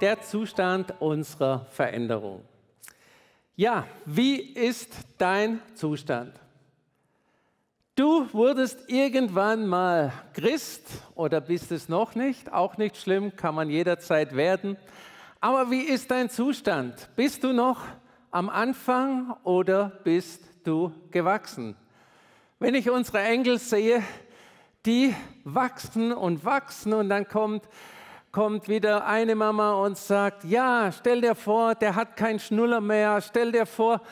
der Zustand unserer Veränderung. Ja, wie ist dein Zustand? Du wurdest irgendwann mal Christ oder bist es noch nicht, auch nicht schlimm, kann man jederzeit werden. Aber wie ist dein Zustand? Bist du noch am Anfang oder bist du gewachsen? Wenn ich unsere Enkel sehe, die wachsen und wachsen und dann kommt, kommt wieder eine Mama und sagt, ja, stell dir vor, der hat keinen Schnuller mehr, stell dir vor,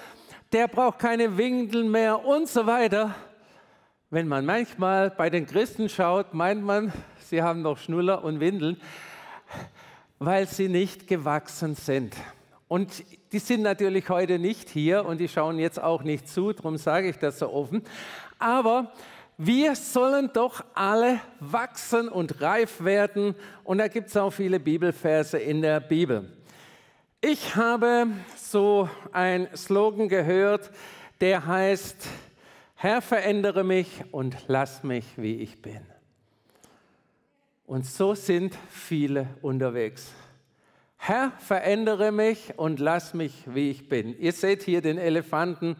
der braucht keine Windeln mehr und so weiter. Wenn man manchmal bei den Christen schaut, meint man, sie haben noch Schnuller und Windeln, weil sie nicht gewachsen sind. Und die sind natürlich heute nicht hier und die schauen jetzt auch nicht zu, darum sage ich das so offen. Aber wir sollen doch alle wachsen und reif werden. Und da gibt es auch viele Bibelverse in der Bibel. Ich habe so ein Slogan gehört, der heißt, Herr, verändere mich und lass mich, wie ich bin. Und so sind viele unterwegs. Herr, verändere mich und lass mich, wie ich bin. Ihr seht hier den Elefanten,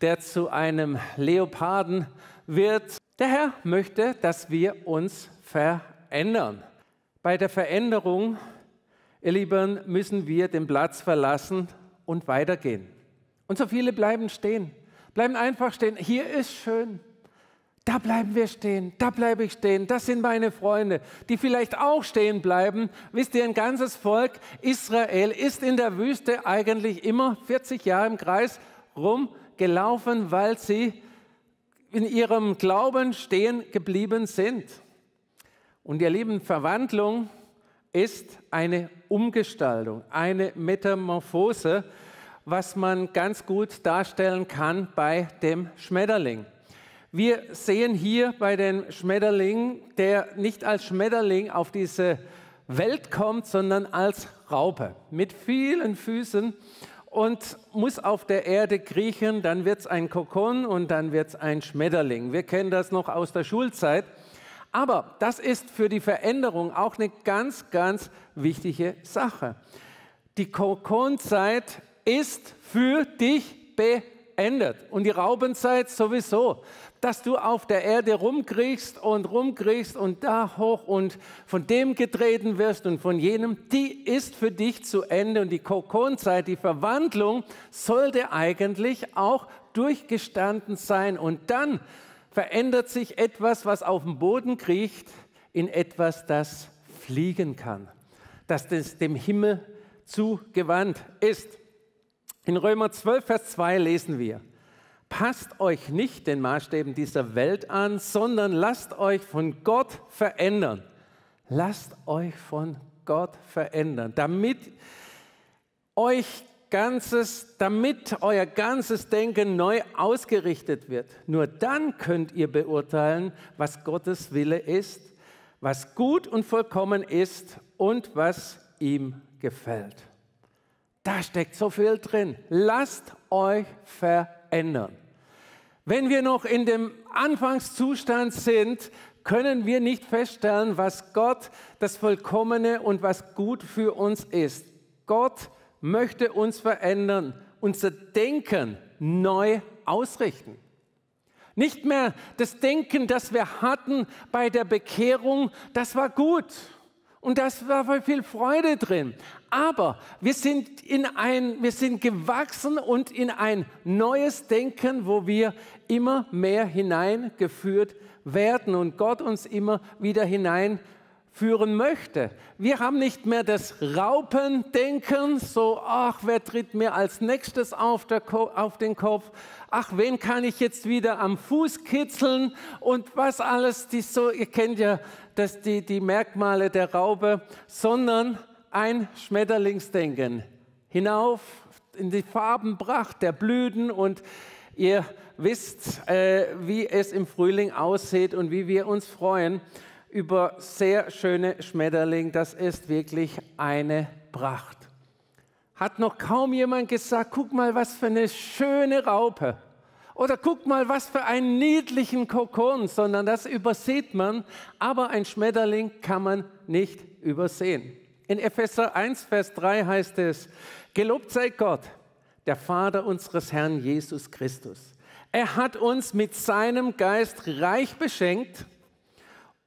der zu einem Leoparden wird. Der Herr möchte, dass wir uns verändern. Bei der Veränderung, ihr Lieben, müssen wir den Platz verlassen und weitergehen. Und so viele bleiben stehen bleiben einfach stehen. Hier ist schön. Da bleiben wir stehen, da bleibe ich stehen. Das sind meine Freunde, die vielleicht auch stehen bleiben. Wisst ihr, ein ganzes Volk Israel ist in der Wüste eigentlich immer 40 Jahre im Kreis rumgelaufen, weil sie in ihrem Glauben stehen geblieben sind. Und ihr lieben, Verwandlung ist eine Umgestaltung, eine Metamorphose, was man ganz gut darstellen kann bei dem Schmetterling. Wir sehen hier bei dem Schmetterling, der nicht als Schmetterling auf diese Welt kommt, sondern als Raupe mit vielen Füßen und muss auf der Erde kriechen, dann wird es ein Kokon und dann wird es ein Schmetterling. Wir kennen das noch aus der Schulzeit. Aber das ist für die Veränderung auch eine ganz, ganz wichtige Sache. Die Kokonzeit ist für dich beendet. Und die Raubenzeit sowieso. Dass du auf der Erde rumkriegst und rumkriegst und da hoch und von dem getreten wirst und von jenem, die ist für dich zu Ende. Und die Kokonzeit, die Verwandlung, sollte eigentlich auch durchgestanden sein. Und dann verändert sich etwas, was auf dem Boden kriecht, in etwas, das fliegen kann, das dem Himmel zugewandt ist. In Römer 12, Vers 2 lesen wir, passt euch nicht den Maßstäben dieser Welt an, sondern lasst euch von Gott verändern. Lasst euch von Gott verändern, damit euch ganzes, damit euer ganzes Denken neu ausgerichtet wird. Nur dann könnt ihr beurteilen, was Gottes Wille ist, was gut und vollkommen ist und was ihm gefällt. Da steckt so viel drin. Lasst euch verändern. Wenn wir noch in dem Anfangszustand sind, können wir nicht feststellen, was Gott das Vollkommene und was gut für uns ist. Gott möchte uns verändern, unser Denken neu ausrichten. Nicht mehr das Denken, das wir hatten bei der Bekehrung, das war gut und das war viel Freude drin. Aber wir sind, in ein, wir sind gewachsen und in ein neues Denken, wo wir immer mehr hineingeführt werden und Gott uns immer wieder hineinführt führen möchte. Wir haben nicht mehr das Raupendenken, so, ach, wer tritt mir als nächstes auf, auf, den Kopf? Ach, wen kann ich jetzt wieder am Fuß kitzeln? Und was alles, die so, ihr kennt ja das, die, die Merkmale der Raupe, sondern ein Schmetterlingsdenken. Hinauf in die Farbenpracht der Blüten und ihr wisst, äh, wie es im Frühling aussieht und wie wir uns freuen über sehr schöne Schmetterling. Das ist wirklich eine Pracht. Hat noch kaum jemand gesagt, guck mal, was für eine schöne Raupe. Oder guck mal, was für einen niedlichen Kokon, sondern das übersieht man. Aber ein Schmetterling kann man nicht übersehen. In Epheser 1, Vers 3 heißt es, Gelobt sei Gott, der Vater unseres Herrn Jesus Christus. Er hat uns mit seinem Geist reich beschenkt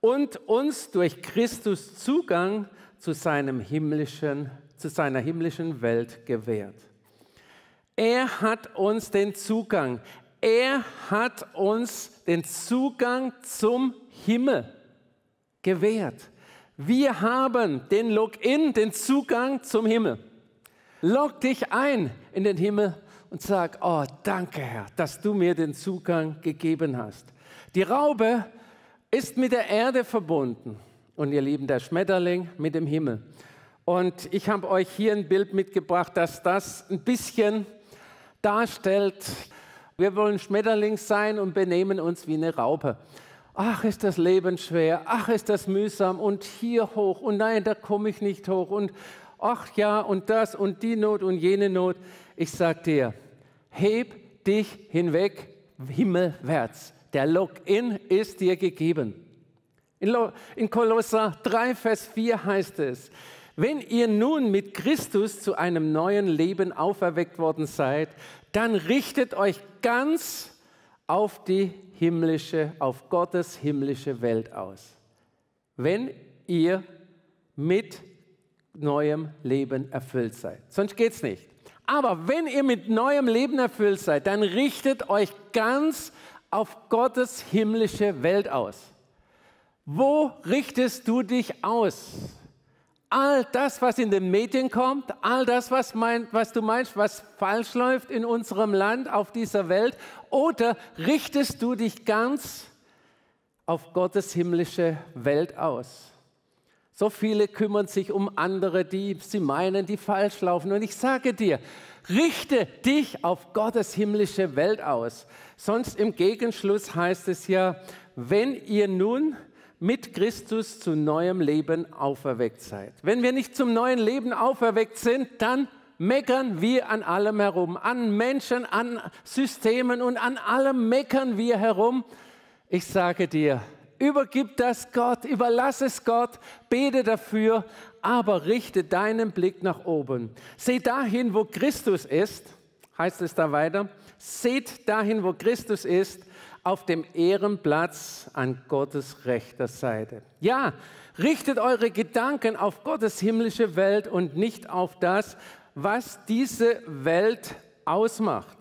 und uns durch Christus Zugang zu, seinem himmlischen, zu seiner himmlischen Welt gewährt. Er hat uns den Zugang, er hat uns den Zugang zum Himmel gewährt. Wir haben den Login, den Zugang zum Himmel. Log dich ein in den Himmel und sag, oh danke Herr, dass du mir den Zugang gegeben hast. Die Raube ist mit der Erde verbunden und ihr Lieben, der Schmetterling mit dem Himmel. Und ich habe euch hier ein Bild mitgebracht, dass das ein bisschen darstellt, wir wollen Schmetterling sein und benehmen uns wie eine Raupe. Ach, ist das Leben schwer, ach, ist das mühsam und hier hoch und nein, da komme ich nicht hoch und ach ja und das und die Not und jene Not. Ich sage dir, heb dich hinweg himmelwärts. Der Login ist dir gegeben. In Kolosser 3, Vers 4 heißt es, wenn ihr nun mit Christus zu einem neuen Leben auferweckt worden seid, dann richtet euch ganz auf die himmlische, auf Gottes himmlische Welt aus. Wenn ihr mit neuem Leben erfüllt seid. Sonst geht es nicht. Aber wenn ihr mit neuem Leben erfüllt seid, dann richtet euch ganz auf Gottes himmlische Welt aus. Wo richtest du dich aus? All das, was in den Medien kommt, all das, was, mein, was du meinst, was falsch läuft in unserem Land, auf dieser Welt, oder richtest du dich ganz auf Gottes himmlische Welt aus? So viele kümmern sich um andere, die sie meinen, die falsch laufen. Und ich sage dir, richte dich auf Gottes himmlische Welt aus. Sonst im Gegenschluss heißt es ja, wenn ihr nun mit Christus zu neuem Leben auferweckt seid. Wenn wir nicht zum neuen Leben auferweckt sind, dann meckern wir an allem herum, an Menschen, an Systemen und an allem meckern wir herum. Ich sage dir, Übergib das Gott, überlass es Gott, bete dafür, aber richte deinen Blick nach oben. Seh dahin, wo Christus ist, heißt es da weiter. Seht dahin, wo Christus ist, auf dem Ehrenplatz an Gottes rechter Seite. Ja, richtet eure Gedanken auf Gottes himmlische Welt und nicht auf das, was diese Welt ausmacht.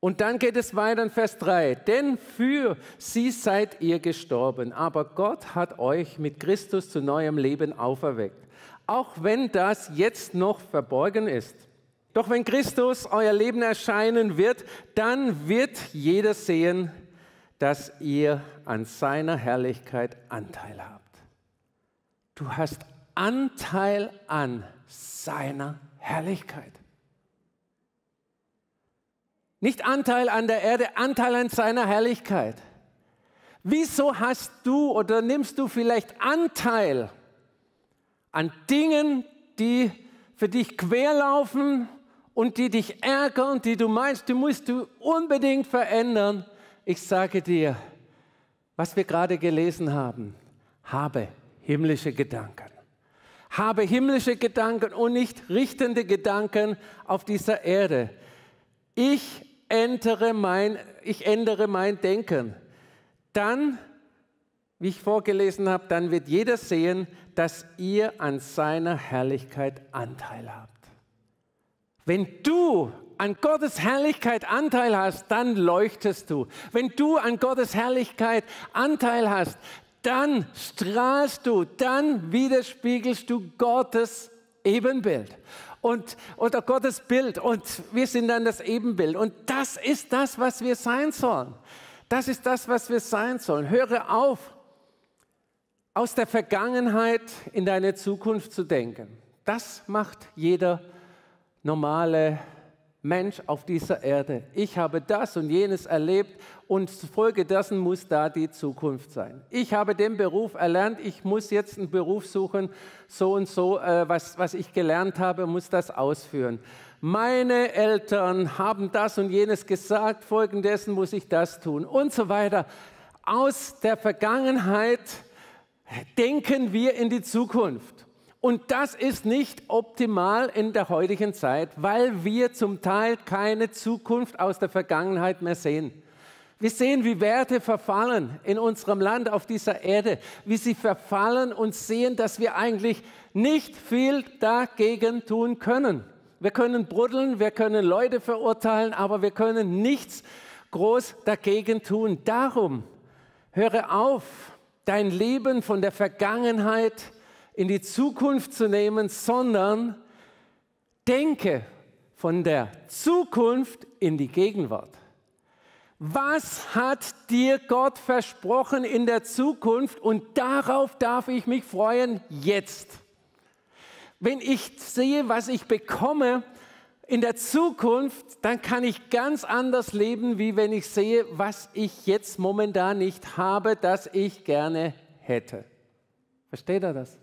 Und dann geht es weiter in Vers 3. Denn für sie seid ihr gestorben, aber Gott hat euch mit Christus zu neuem Leben auferweckt. Auch wenn das jetzt noch verborgen ist. Doch wenn Christus euer Leben erscheinen wird, dann wird jeder sehen, dass ihr an seiner Herrlichkeit Anteil habt. Du hast Anteil an seiner Herrlichkeit. Nicht Anteil an der Erde, Anteil an seiner Herrlichkeit. Wieso hast du oder nimmst du vielleicht Anteil an Dingen, die für dich querlaufen und die dich ärgern die du meinst, du musst du unbedingt verändern? Ich sage dir, was wir gerade gelesen haben, habe himmlische Gedanken. Habe himmlische Gedanken und nicht richtende Gedanken auf dieser Erde. Ich ändere mein, ich ändere mein Denken. Dann, wie ich vorgelesen habe, dann wird jeder sehen, dass ihr an seiner Herrlichkeit Anteil habt. Wenn du an Gottes Herrlichkeit Anteil hast, dann leuchtest du. Wenn du an Gottes Herrlichkeit Anteil hast, dann strahlst du, dann widerspiegelst du Gottes Ebenbild und, oder Gottes Bild und wir sind dann das Ebenbild. Und das ist das, was wir sein sollen. Das ist das, was wir sein sollen. Höre auf, aus der Vergangenheit in deine Zukunft zu denken. Das macht jeder normale Mensch auf dieser Erde. Ich habe das und jenes erlebt und Folge dessen muss da die Zukunft sein. Ich habe den Beruf erlernt, ich muss jetzt einen Beruf suchen, so und so, äh, was, was ich gelernt habe, muss das ausführen. Meine Eltern haben das und jenes gesagt, folgendessen muss ich das tun und so weiter. Aus der Vergangenheit denken wir in die Zukunft. Und das ist nicht optimal in der heutigen Zeit, weil wir zum Teil keine Zukunft aus der Vergangenheit mehr sehen. Wir sehen, wie Werte verfallen in unserem Land, auf dieser Erde, wie sie verfallen und sehen, dass wir eigentlich nicht viel dagegen tun können. Wir können bruddeln, wir können Leute verurteilen, aber wir können nichts groß dagegen tun. Darum höre auf, dein Leben von der Vergangenheit in die Zukunft zu nehmen, sondern denke von der Zukunft in die Gegenwart. Was hat dir Gott versprochen in der Zukunft und darauf darf ich mich freuen jetzt? Wenn ich sehe, was ich bekomme in der Zukunft, dann kann ich ganz anders leben, wie wenn ich sehe, was ich jetzt momentan nicht habe, das ich gerne hätte. Versteht er das?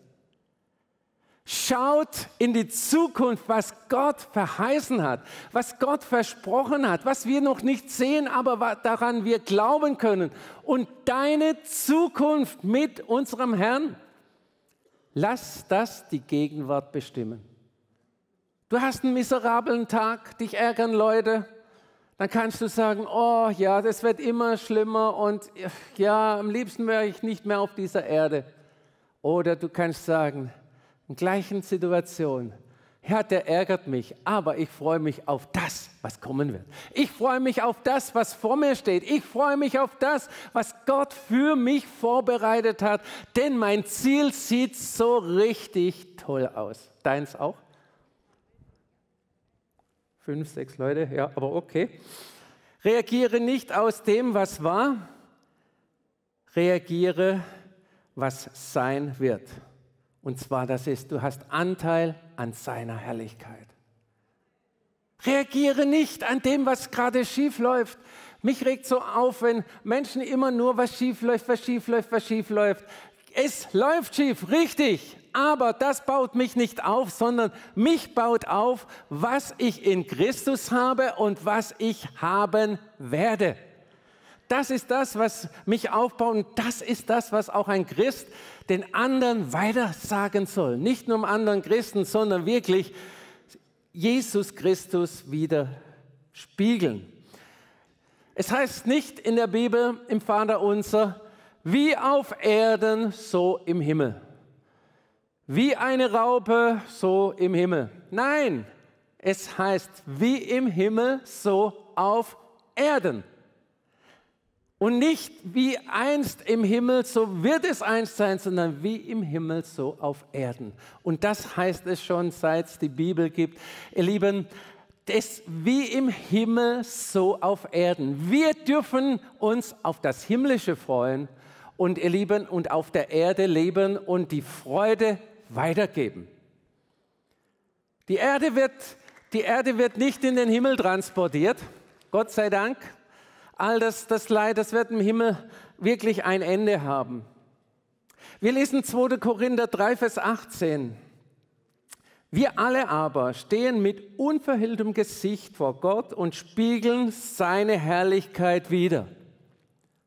Schaut in die Zukunft, was Gott verheißen hat, was Gott versprochen hat, was wir noch nicht sehen, aber daran wir glauben können. Und deine Zukunft mit unserem Herrn, lass das die Gegenwart bestimmen. Du hast einen miserablen Tag, dich ärgern Leute, dann kannst du sagen, oh ja, das wird immer schlimmer und ja, am liebsten wäre ich nicht mehr auf dieser Erde. Oder du kannst sagen, in gleichen Situation. Herr, der ärgert mich, aber ich freue mich auf das, was kommen wird. Ich freue mich auf das, was vor mir steht. Ich freue mich auf das, was Gott für mich vorbereitet hat, denn mein Ziel sieht so richtig toll aus. Deins auch? Fünf, sechs Leute, ja, aber okay. Reagiere nicht aus dem, was war, reagiere, was sein wird. Und zwar das ist, du hast Anteil an seiner Herrlichkeit. Reagiere nicht an dem, was gerade schief läuft. Mich regt so auf, wenn Menschen immer nur was schief läuft, was schief läuft, was schief läuft. Es läuft schief, richtig, aber das baut mich nicht auf, sondern mich baut auf, was ich in Christus habe und was ich haben werde. Das ist das, was mich aufbaut und das ist das, was auch ein Christ den anderen weitersagen soll. Nicht nur anderen Christen, sondern wirklich Jesus Christus wieder spiegeln. Es heißt nicht in der Bibel im Vater unser, wie auf Erden, so im Himmel. Wie eine Raupe, so im Himmel. Nein, es heißt wie im Himmel, so auf Erden. Und nicht wie einst im Himmel, so wird es einst sein, sondern wie im Himmel, so auf Erden. Und das heißt es schon, seit es die Bibel gibt. Ihr Lieben, das wie im Himmel, so auf Erden. Wir dürfen uns auf das Himmlische freuen und ihr Lieben und auf der Erde leben und die Freude weitergeben. Die Erde wird, die Erde wird nicht in den Himmel transportiert, Gott sei Dank all das, das Leid, das wird im Himmel wirklich ein Ende haben. Wir lesen 2. Korinther 3, Vers 18. Wir alle aber stehen mit unverhülltem Gesicht vor Gott und spiegeln seine Herrlichkeit wider.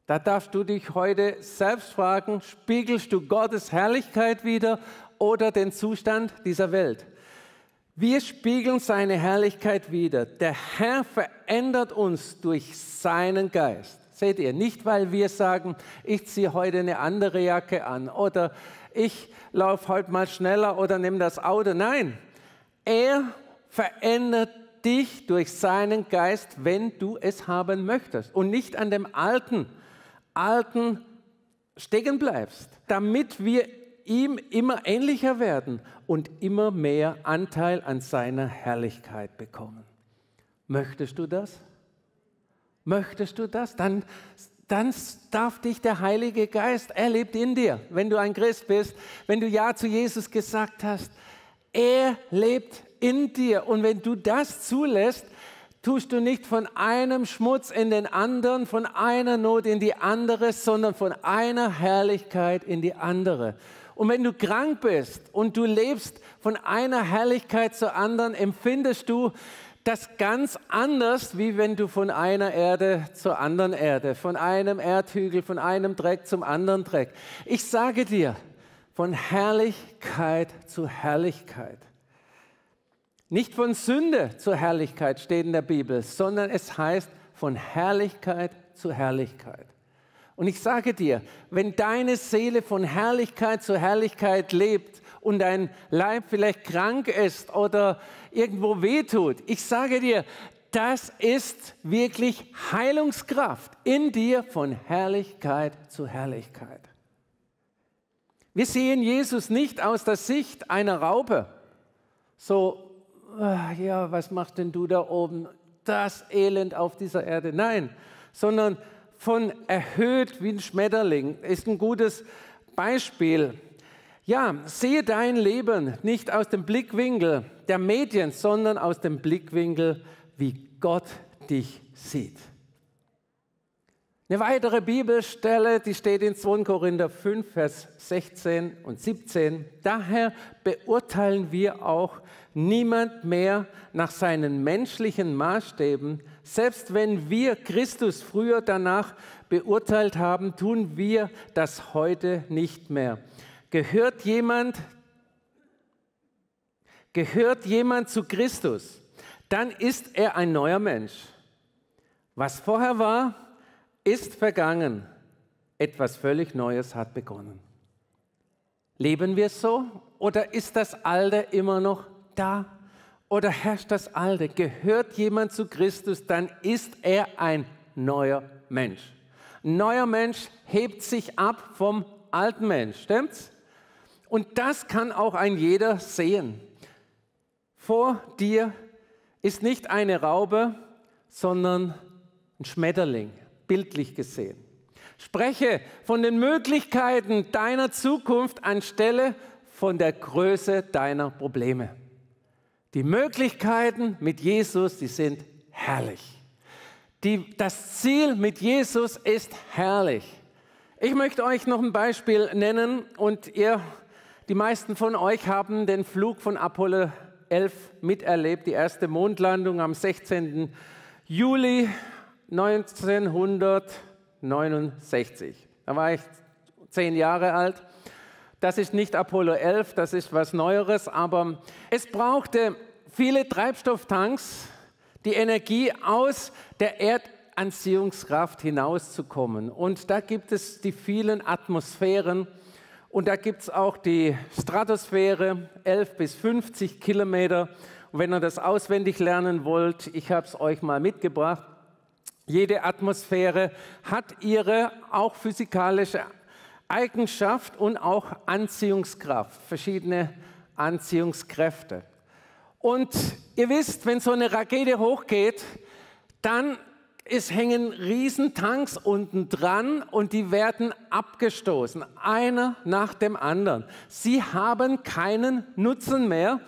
Da darfst du dich heute selbst fragen, spiegelst du Gottes Herrlichkeit wider oder den Zustand dieser Welt? Wir spiegeln seine Herrlichkeit wider. Der Herr verändert uns durch seinen Geist. Seht ihr, nicht weil wir sagen, ich ziehe heute eine andere Jacke an oder ich laufe heute mal schneller oder nehme das Auto. Nein, er verändert dich durch seinen Geist, wenn du es haben möchtest und nicht an dem alten, alten stecken bleibst, damit wir ihm immer ähnlicher werden und immer mehr Anteil an seiner Herrlichkeit bekommen. Möchtest du das? Möchtest du das? Dann, dann darf dich der Heilige Geist, er lebt in dir, wenn du ein Christ bist, wenn du Ja zu Jesus gesagt hast. Er lebt in dir. Und wenn du das zulässt, tust du nicht von einem Schmutz in den anderen, von einer Not in die andere, sondern von einer Herrlichkeit in die andere. Und wenn du krank bist und du lebst von einer Herrlichkeit zur anderen, empfindest du das ganz anders, wie wenn du von einer Erde zur anderen Erde, von einem Erdhügel, von einem Dreck zum anderen Dreck. Ich sage dir, von Herrlichkeit zu Herrlichkeit. Nicht von Sünde zu Herrlichkeit steht in der Bibel, sondern es heißt von Herrlichkeit zu Herrlichkeit. Und ich sage dir, wenn deine Seele von Herrlichkeit zu Herrlichkeit lebt und dein Leib vielleicht krank ist oder irgendwo wehtut, ich sage dir, das ist wirklich Heilungskraft in dir von Herrlichkeit zu Herrlichkeit. Wir sehen Jesus nicht aus der Sicht einer Raupe. So, ah, ja, was machst denn du da oben? Das Elend auf dieser Erde. Nein, sondern von erhöht wie ein Schmetterling ist ein gutes Beispiel. Ja, sehe dein Leben nicht aus dem Blickwinkel der Medien, sondern aus dem Blickwinkel, wie Gott dich sieht. Eine weitere Bibelstelle, die steht in 2. Korinther 5, Vers 16 und 17. Daher beurteilen wir auch niemand mehr nach seinen menschlichen Maßstäben. Selbst wenn wir Christus früher danach beurteilt haben, tun wir das heute nicht mehr. Gehört jemand, gehört jemand zu Christus, dann ist er ein neuer Mensch. Was vorher war, ist vergangen. Etwas völlig Neues hat begonnen. Leben wir so oder ist das Alte immer noch da? Oder herrscht das Alte? Gehört jemand zu Christus, dann ist er ein neuer Mensch. Ein neuer Mensch hebt sich ab vom alten Mensch, stimmt's? Und das kann auch ein jeder sehen. Vor dir ist nicht eine Raube, sondern ein Schmetterling, bildlich gesehen. Spreche von den Möglichkeiten deiner Zukunft anstelle von der Größe deiner Probleme. Die Möglichkeiten mit Jesus, die sind herrlich. Die, das Ziel mit Jesus ist herrlich. Ich möchte euch noch ein Beispiel nennen und ihr, die meisten von euch haben den Flug von Apollo 11 miterlebt, die erste Mondlandung am 16. Juli 1969. Da war ich zehn Jahre alt. Das ist nicht Apollo 11, das ist was Neueres, aber es brauchte viele Treibstofftanks, die Energie aus der Erdanziehungskraft hinauszukommen. Und da gibt es die vielen Atmosphären, und da gibt es auch die Stratosphäre, 11 bis 50 Kilometer. Und wenn ihr das auswendig lernen wollt, ich habe es euch mal mitgebracht. Jede Atmosphäre hat ihre auch physikalische Eigenschaft und auch Anziehungskraft, verschiedene Anziehungskräfte. Und ihr wisst, wenn so eine Rakete hochgeht, dann es hängen Riesentanks unten dran und die werden abgestoßen, einer nach dem anderen. Sie haben keinen Nutzen mehr,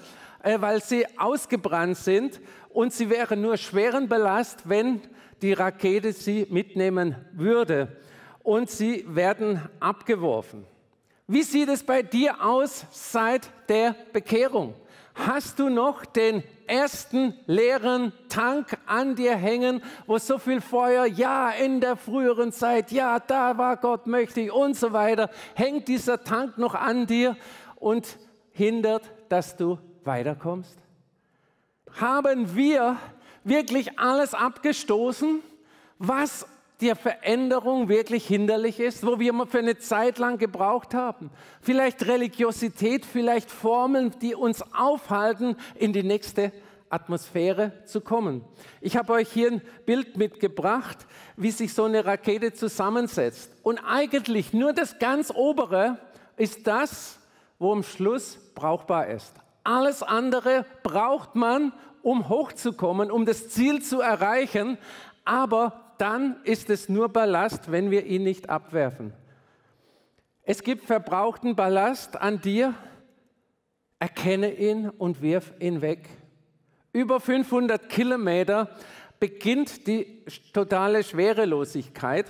äh, weil sie ausgebrannt sind und sie wären nur schweren Belast, wenn die Rakete sie mitnehmen würde. Und sie werden abgeworfen. Wie sieht es bei dir aus seit der Bekehrung? Hast du noch den ersten leeren Tank an dir hängen, wo so viel Feuer, ja, in der früheren Zeit, ja, da war Gott mächtig und so weiter, hängt dieser Tank noch an dir und hindert, dass du weiterkommst? Haben wir wirklich alles abgestoßen, was der Veränderung wirklich hinderlich ist, wo wir für eine Zeit lang gebraucht haben. Vielleicht Religiosität, vielleicht Formeln, die uns aufhalten, in die nächste Atmosphäre zu kommen. Ich habe euch hier ein Bild mitgebracht, wie sich so eine Rakete zusammensetzt. Und eigentlich nur das ganz obere ist das, wo am Schluss brauchbar ist. Alles andere braucht man, um hochzukommen, um das Ziel zu erreichen. Aber dann ist es nur Ballast, wenn wir ihn nicht abwerfen. Es gibt verbrauchten Ballast an dir, erkenne ihn und wirf ihn weg. Über 500 Kilometer beginnt die totale Schwerelosigkeit.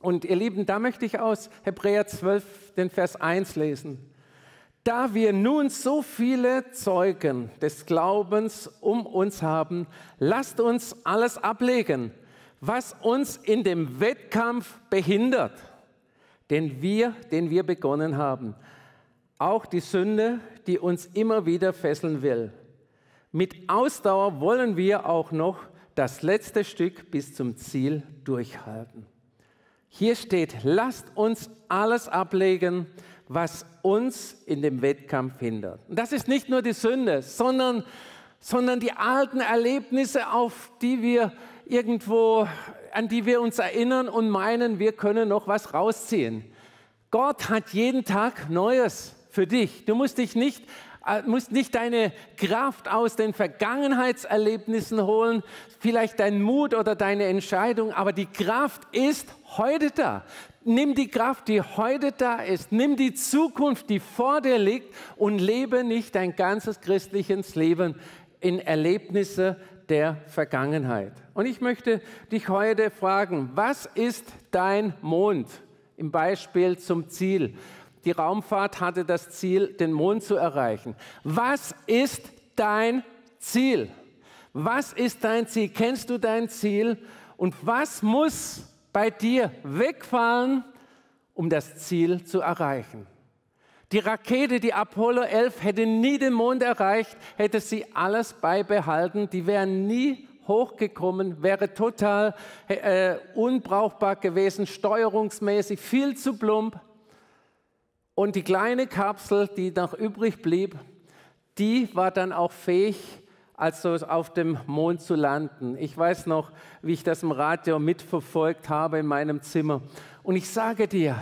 Und ihr Lieben, da möchte ich aus Hebräer 12 den Vers 1 lesen. Da wir nun so viele Zeugen des Glaubens um uns haben, lasst uns alles ablegen was uns in dem Wettkampf behindert, den wir, den wir begonnen haben. auch die Sünde, die uns immer wieder fesseln will. Mit Ausdauer wollen wir auch noch das letzte Stück bis zum Ziel durchhalten. Hier steht, lasst uns alles ablegen, was uns in dem Wettkampf hindert. Und das ist nicht nur die Sünde, sondern, sondern die alten Erlebnisse, auf die wir irgendwo, an die wir uns erinnern und meinen, wir können noch was rausziehen. Gott hat jeden Tag Neues für dich. Du musst dich nicht äh, musst nicht deine Kraft aus den Vergangenheitserlebnissen holen, vielleicht dein Mut oder deine Entscheidung, aber die Kraft ist heute da. Nimm die Kraft, die heute da ist, nimm die Zukunft, die vor dir liegt und lebe nicht dein ganzes christliches Leben in Erlebnisse der Vergangenheit. Und ich möchte dich heute fragen, was ist dein Mond im Beispiel zum Ziel? Die Raumfahrt hatte das Ziel, den Mond zu erreichen. Was ist dein Ziel? Was ist dein Ziel? Kennst du dein Ziel? Und was muss bei dir wegfallen, um das Ziel zu erreichen? Die Rakete, die Apollo 11, hätte nie den Mond erreicht, hätte sie alles beibehalten. Die wären nie hochgekommen, wäre total äh, unbrauchbar gewesen, steuerungsmäßig viel zu plump. Und die kleine Kapsel, die noch übrig blieb, die war dann auch fähig, also auf dem Mond zu landen. Ich weiß noch, wie ich das im Radio mitverfolgt habe in meinem Zimmer. Und ich sage dir,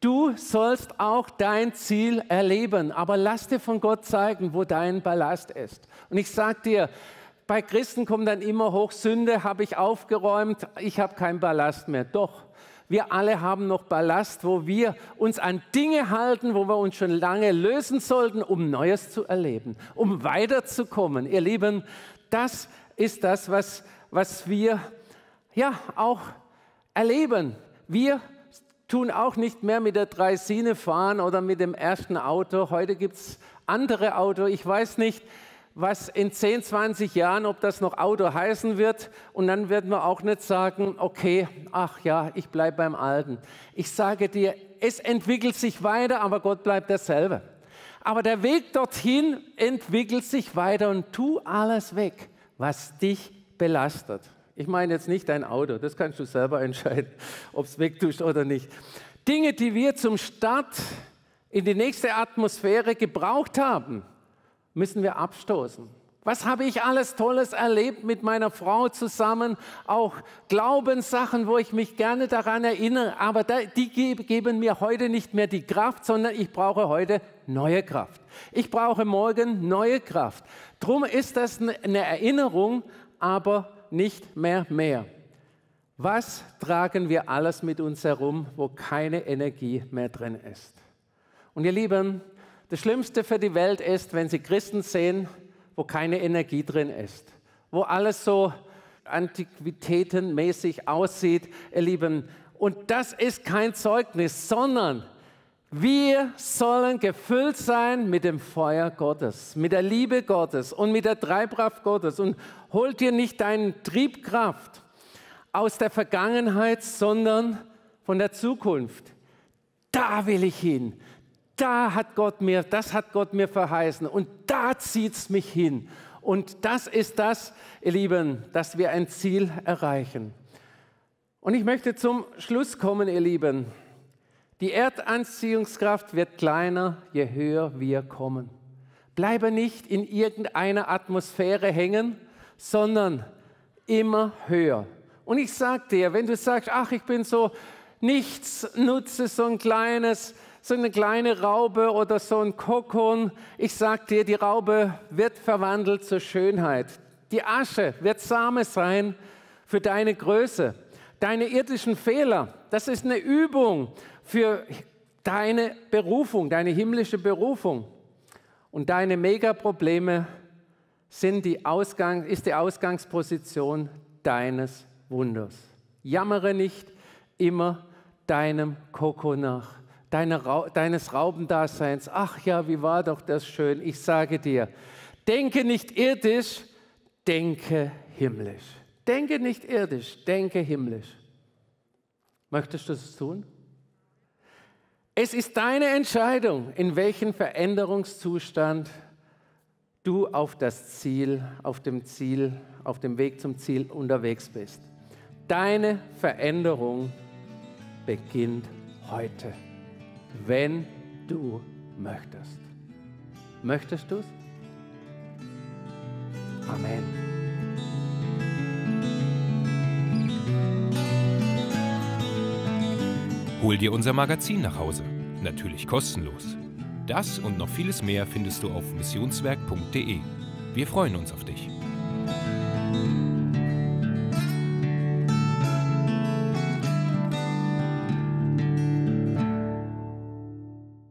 du sollst auch dein Ziel erleben, aber lass dir von Gott zeigen, wo dein Ballast ist. Und ich sage dir, bei Christen kommt dann immer hoch, Sünde habe ich aufgeräumt, ich habe keinen Ballast mehr. Doch, wir alle haben noch Ballast, wo wir uns an Dinge halten, wo wir uns schon lange lösen sollten, um Neues zu erleben, um weiterzukommen. Ihr Lieben, das ist das, was, was wir ja auch erleben. Wir tun auch nicht mehr mit der Dreisine fahren oder mit dem ersten Auto. Heute gibt es andere Autos. Ich weiß nicht, was in 10, 20 Jahren, ob das noch Auto heißen wird. Und dann werden wir auch nicht sagen, okay, ach ja, ich bleibe beim Alten. Ich sage dir, es entwickelt sich weiter, aber Gott bleibt derselbe. Aber der Weg dorthin entwickelt sich weiter und tu alles weg, was dich belastet. Ich meine jetzt nicht dein Auto, das kannst du selber entscheiden, ob es wegtust oder nicht. Dinge, die wir zum Start in die nächste Atmosphäre gebraucht haben, müssen wir abstoßen. Was habe ich alles Tolles erlebt mit meiner Frau zusammen? Auch Glaubenssachen, wo ich mich gerne daran erinnere. Aber die geben mir heute nicht mehr die Kraft, sondern ich brauche heute neue Kraft. Ich brauche morgen neue Kraft. Drum ist das eine Erinnerung, aber nicht mehr mehr. Was tragen wir alles mit uns herum, wo keine Energie mehr drin ist? Und ihr Lieben, das Schlimmste für die Welt ist, wenn sie Christen sehen, wo keine Energie drin ist, wo alles so antiquitätenmäßig aussieht, ihr Lieben. Und das ist kein Zeugnis, sondern wir sollen gefüllt sein mit dem Feuer Gottes, mit der Liebe Gottes und mit der Treibkraft Gottes. Und hol dir nicht deine Triebkraft aus der Vergangenheit, sondern von der Zukunft. Da will ich hin da hat Gott mir, das hat Gott mir verheißen und da zieht es mich hin. Und das ist das, ihr Lieben, dass wir ein Ziel erreichen. Und ich möchte zum Schluss kommen, ihr Lieben. Die Erdanziehungskraft wird kleiner, je höher wir kommen. Bleibe nicht in irgendeiner Atmosphäre hängen, sondern immer höher. Und ich sage dir, wenn du sagst, ach, ich bin so nichts nutze, so ein kleines, so eine kleine Raube oder so ein Kokon. Ich sag dir, die Raube wird verwandelt zur Schönheit. Die Asche wird Same sein für deine Größe. Deine irdischen Fehler, das ist eine Übung für deine Berufung, deine himmlische Berufung. Und deine Megaprobleme sind die Ausgang, ist die Ausgangsposition deines Wunders. Jammere nicht immer deinem Koko nach deine, deines Raubendaseins. Ach ja, wie war doch das schön. Ich sage dir, denke nicht irdisch, denke himmlisch. Denke nicht irdisch, denke himmlisch. Möchtest du es tun? Es ist deine Entscheidung, in welchem Veränderungszustand du auf das Ziel, auf dem Ziel, auf dem Weg zum Ziel unterwegs bist. Deine Veränderung beginnt heute, wenn du möchtest. Möchtest du es? Amen. Hol dir unser Magazin nach Hause. Natürlich kostenlos. Das und noch vieles mehr findest du auf missionswerk.de. Wir freuen uns auf dich.